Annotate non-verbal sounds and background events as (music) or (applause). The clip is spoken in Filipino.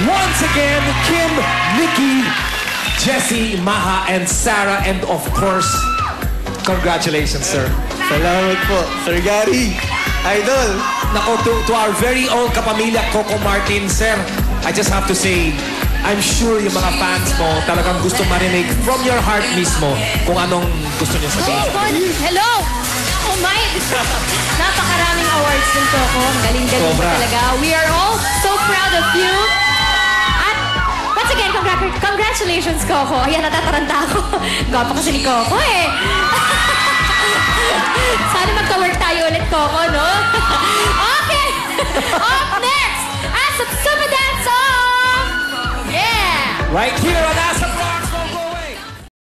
Once again, Kim, Nikki, Jesse, Maha, and Sarah, and of course, congratulations, sir. Salamat po, Sir Gary. Idol. Nako, to, to our very own kapamilya, Coco Martin, sir, I just have to say, I'm sure yung mga fans mo talagang gusto marinig from your heart mismo kung anong gusto niyo sabihin. Oh, God. Hello! Oh my! Napakaraming awards din to ako. Ang Galing-galing talaga. We are all so proud of you. Congratulations, Coco. Ayan, natataranta ako. (laughs) Gwapo kasi ni Coco eh. (laughs) Sana magka-work tayo ulit, Coco, no? (laughs) okay! Up next, as a summer dance song! Yeah! Right here on Ask